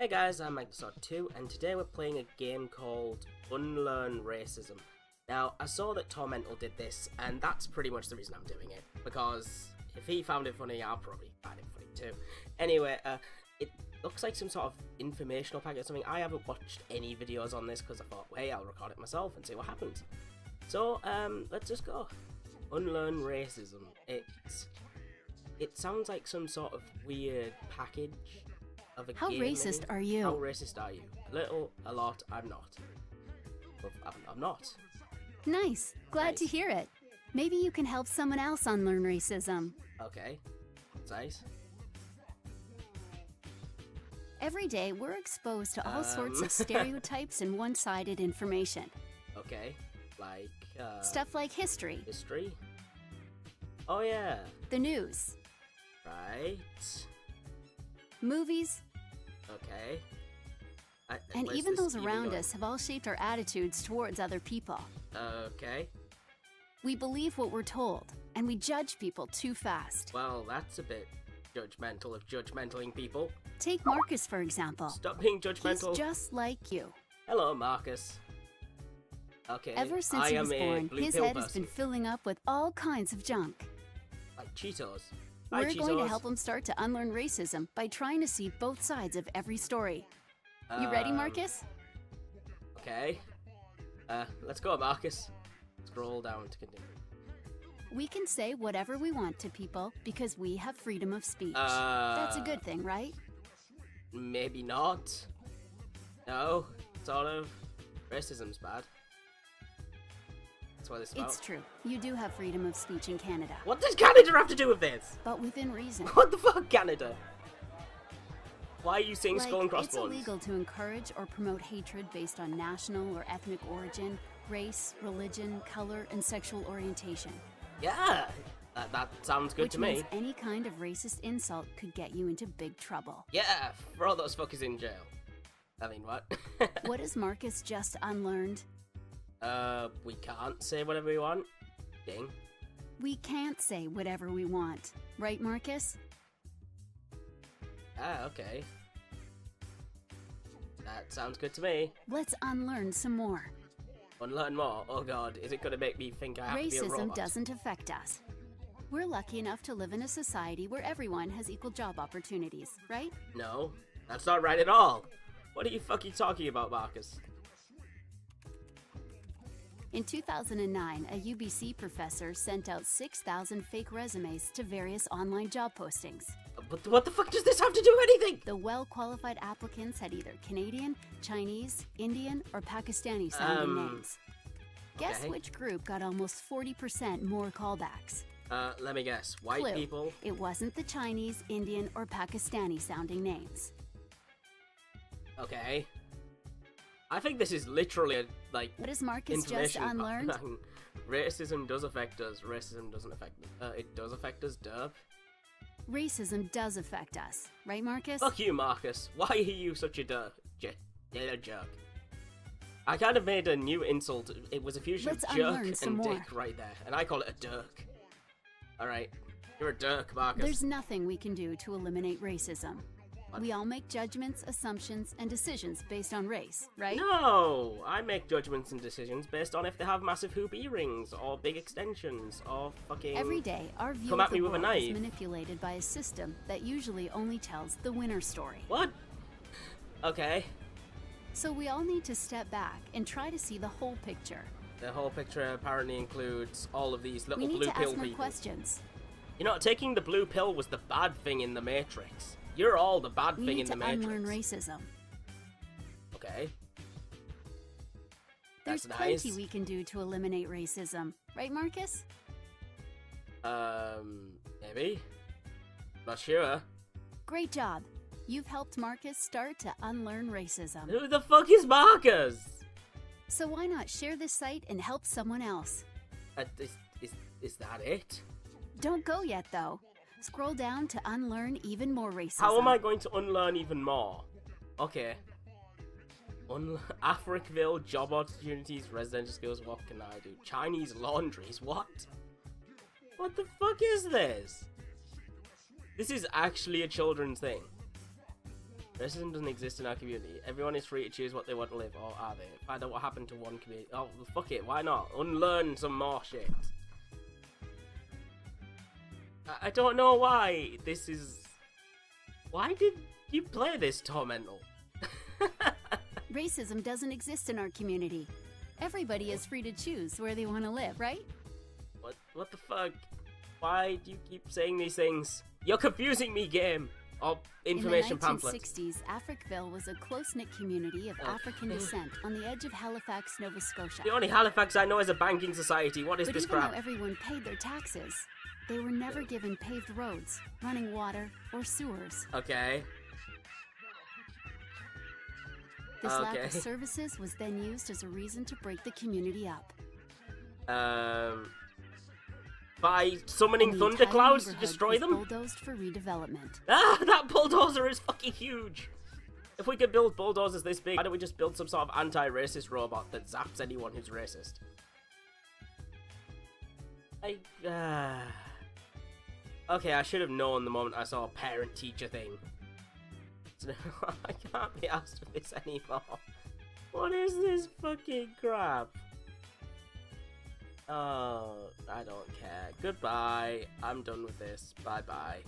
Hey guys, I'm Magnasword2, and today we're playing a game called Unlearn Racism. Now, I saw that Tormental did this, and that's pretty much the reason I'm doing it, because if he found it funny, I'll probably find it funny too. Anyway, uh, it looks like some sort of informational packet or something. I haven't watched any videos on this because I thought, hey, I'll record it myself and see what happens. So, um, let's just go. Unlearn Racism. It's... It sounds like some sort of weird package of a How game, racist are you? How racist are you? A little, a lot, I'm not. Well, I'm, I'm not. Nice. Glad to hear it. Maybe you can help someone else unlearn racism. Okay. That's nice. Every day, we're exposed to all sorts Um. of stereotypes and one sided information. Okay. Like, uh... Stuff like history, History? Oh yeah. the news, Right. movies, Okay. I, and even those around going? us have all shaped our attitudes towards other people. Okay. We believe what we're told, and we judge people too fast. Well, that's a bit judgmental of judgmentaling people. Take Marcus, for example. Stop being judgmental. He's just like you. Hello, Marcus. Okay. Ever since I he was born, his head has been filling up with all kinds of junk. like Cheetos. We're going to help them start to unlearn racism by trying to see both sides of every story. You ready, Um, Marcus? Okay. Uh, let's go, Marcus. Scroll down to continue. We can say whatever we want to people because we have freedom of speech. Uh, That's a good thing, right? Maybe not. No, sort of. Racism's bad. That's what it's about. It's true. You do have freedom of speech in Canada, What does Canada have to do with this? but within reason. What the fuck, Canada? Why are you saying skull and Like, it's illegal to encourage or promote hatred based on national or ethnic origin, race, religion, color, and sexual orientation. Yeah, that, that sounds good which to means me. any kind of racist insult could get you into big trouble. Yeah, throw those fuckers in jail. I mean, what? What has Marcus just unlearned? Uh, we can't say whatever we want. Ding. We can't say whatever we want, right, Marcus? Ah, okay. That sounds good to me. Let's unlearn some more. Unlearn more. Oh god, is it gonna make me think I have to be a Racism robot? doesn't affect us. We're lucky enough to live in a society where everyone has equal job opportunities, right? No, that's not right at all. What are you fucking talking about, Marcus? In 2009, a UBC professor sent out 6,000 fake resumes to various online job postings. But what the fuck does this have to do with anything? The well qualified applicants had either Canadian, Chinese, Indian, or Pakistani sounding Um, names. Guess okay. which group got almost 40% more callbacks? Uh, let me guess. White Clue. people? It wasn't the Chinese, Indian, or Pakistani sounding names. Okay. I think this is literally a, like What is Marcus just unlearned? Racism does affect us. Racism doesn't affect. Uh, it does affect us. Derp. Racism does affect us, right, Marcus? Fuck you, Marcus. Why are you such a derp? J- a jerk. I kind of made a new insult. It was a fusion Let's of jerk and more. dick right there, and I call it a dirk. All right, you're a dirk, Marcus. There's nothing we can do to eliminate racism. We all make judgments, assumptions, and decisions based on race, right? No, I make judgments and decisions based on if they have massive hoop earrings or big extensions or fucking. Every day, our view Come of at the me with a world is knife. manipulated by a system that usually only tells the winner story. What? Okay. So we all need to step back and try to see the whole picture. The whole picture apparently includes all of these little we need blue to pill ask more people. questions. You know, taking the blue pill was the bad thing in the Matrix. You're all the bad We thing in the Matrix. unlearn racism. Okay. There's That's plenty nice. we can do to eliminate racism, right, Marcus? Um, maybe. Not sure. Great job. You've helped Marcus start to unlearn racism. Who the fuck is Marcus? So why not share this site and help someone else? Uh, is, is, is that it? Don't go yet, though. Scroll down to unlearn even more racism. How am I going to unlearn even more? Okay. Un- Africville, job opportunities, residential schools, what can I do? Chinese laundries, what? What the fuck is this? This is actually a children's thing. Racism doesn't exist in our community. Everyone is free to choose what they want to live, or are they? Find out what happened to one community. Oh, fuck it, why not? Unlearn some more shit. I, don't know why this is. Why did you play this, Tormental? Racism doesn't exist in our community. Everybody is free to choose where they want to live, right? What? What the fuck? Why do you keep saying these things? You're confusing me, game. Or information in the pamphlet. 1960s, Africville was a close-knit community of Oh. African descent on the edge of Halifax, Nova Scotia. The only Halifax I know is a banking society. What is But this even crap? though everyone paid their taxes, they were never given paved roads, running water, or sewers. Okay. This lack of services was then used as a reason to break the community up. Um. By summoning the thunderclouds to destroy them? Bulldozed for redevelopment. Ah, that bulldozer is fucking huge! If we could build bulldozers this big, why don't we just build some sort of anti-racist robot that zaps anyone who's racist? I, uh... Okay, I should have known the moment I saw a parent-teacher thing. I can't be asked for this anymore. What is this fucking crap? Oh, I don't care. Goodbye. I'm done with this. Bye-bye.